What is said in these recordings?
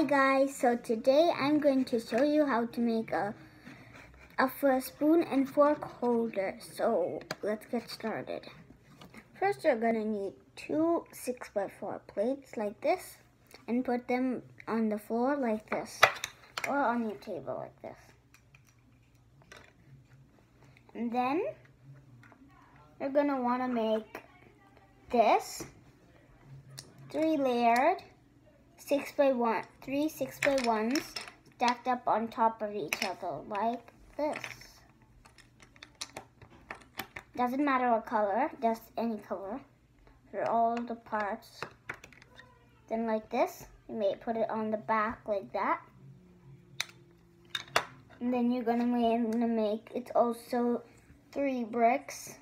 Hi guys, so today I'm going to show you how to make a, a a spoon and fork holder. So let's get started. First you're gonna need two 6x4 plates like this and put them on the floor like this or on your table like this. And then you're gonna wanna make this three layered six by one, three six by ones stacked up on top of each other like this. Doesn't matter what color, just any color for all the parts. Then like this, you may put it on the back like that. And then you're gonna make it's also three bricks.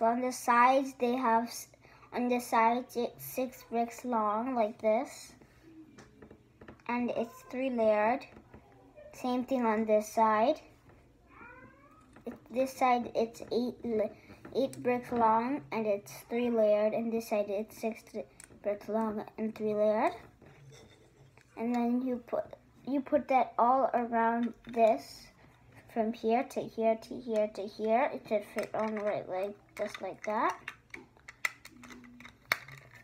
So On the sides, they have on the sides, it's six bricks long, like this. And it's three layered. Same thing on this side. This side, it's eight eight bricks long, and it's three layered. And this side, it's six bricks long and three layered. And then you put you put that all around this from here to here to here to here. It should fit on the right leg just like that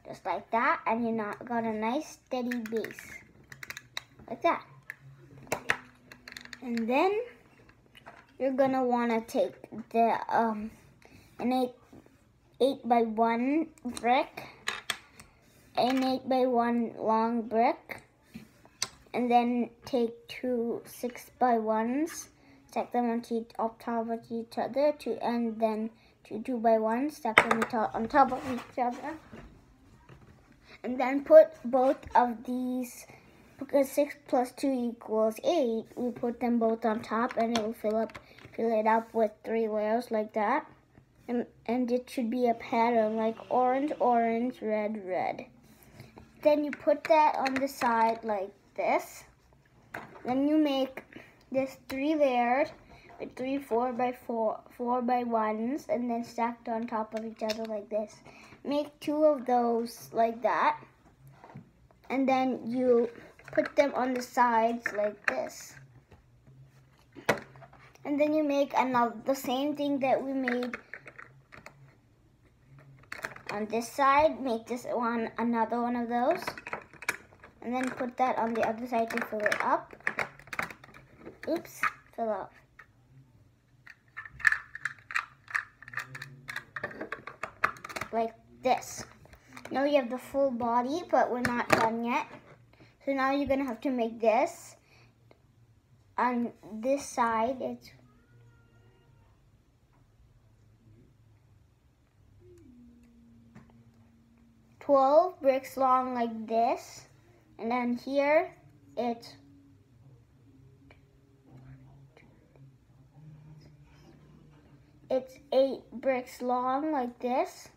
just like that, and you not got a nice steady base, like that. And then you're gonna wanna take the um an eight eight by one brick, an eight by one long brick, and then take two six by ones, stack them on, top of each other, to and then two two by ones, stack them on top of each other and then put both of these because 6 plus 2 equals 8 we put them both on top and it will fill up fill it up with three layers like that. And, and it should be a pattern like orange orange red red. Then you put that on the side like this. Then you make this three layers with three four by four four by ones and then stacked on top of each other like this. Make two of those like that and then you put them on the sides like this. And then you make another the same thing that we made on this side make this one another one of those and then put that on the other side to fill it up. Oops fill up like this. Now you have the full body, but we're not done yet. So now you're going to have to make this. On this side, it's Twelve bricks long like this. And then here, it's it's eight bricks long like this.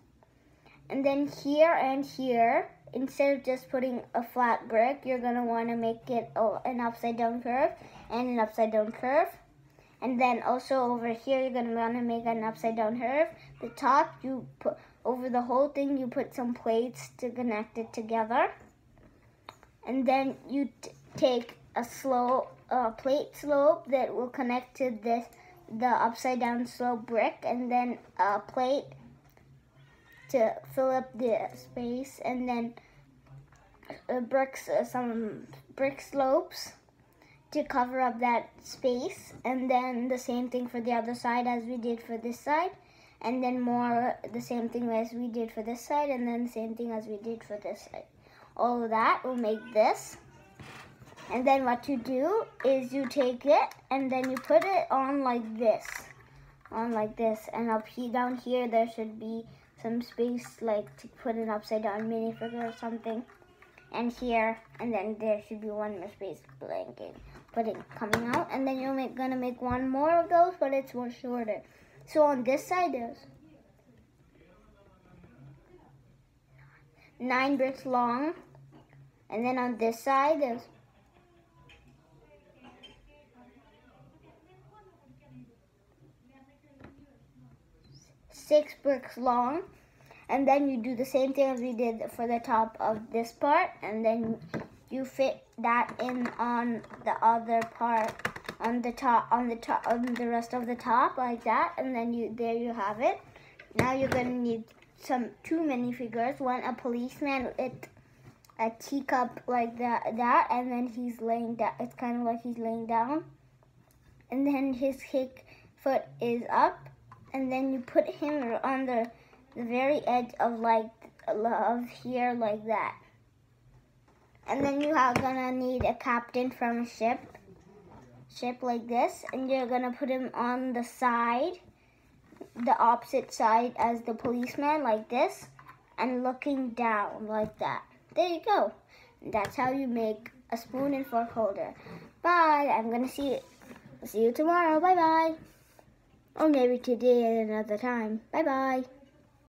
And then here and here, instead of just putting a flat brick, you're going to want to make it an upside down curve and an upside down curve. And then also over here, you're going to want to make an upside down curve. The top, you put over the whole thing, you put some plates to connect it together. And then you take a slope, a plate slope that will connect to this, the upside down slope brick, and then a plate to fill up the space and then uh, bricks, uh, some brick slopes to cover up that space and then the same thing for the other side as we did for this side and then more the same thing as we did for this side and then the same thing as we did for this side. All of that will make this. And then what you do is you take it and then you put it on like this. On like this. And up here down here there should be some space like to put an upside down minifigure or something. And here, and then there should be one more space blanket putting coming out. And then you're make, gonna make one more of those, but it's more shorter. So on this side there's nine bricks long. And then on this side there's six bricks long. And then you do the same thing as we did for the top of this part. And then you fit that in on the other part on the top on the top on the rest of the top like that and then you there you have it now you're gonna need some two minifigures one a policeman with a teacup like that that and then he's laying down it's kind of like he's laying down and then his kick foot is up and then you put him on the, the very edge of like of here like that. And then you are gonna need a captain from a ship ship like this and you're gonna put him on the side the opposite side as the policeman like this and looking down like that. There you go. That's how you make a spoon and fork holder. Bye. I'm gonna see see you tomorrow. Bye bye or maybe today at another time. Bye bye